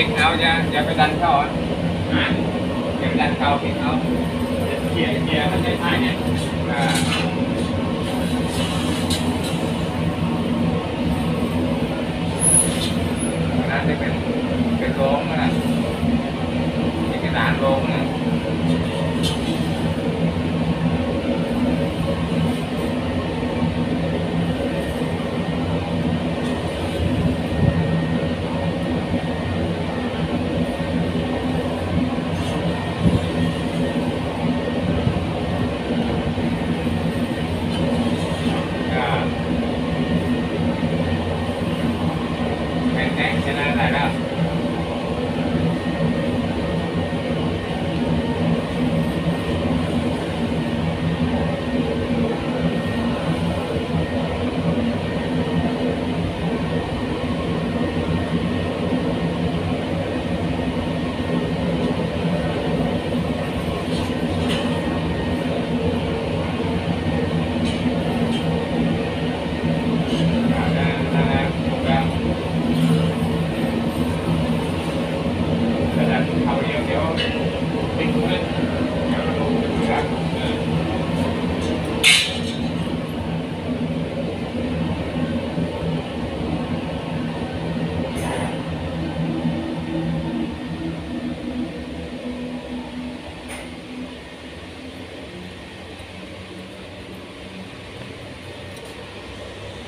pick out nha? Dạ, Giờ có đánh dạ, không dạ, ạ. Giờ đánh không. Pick out chia chia nó lấy hai nhé à đánh cái cái cô.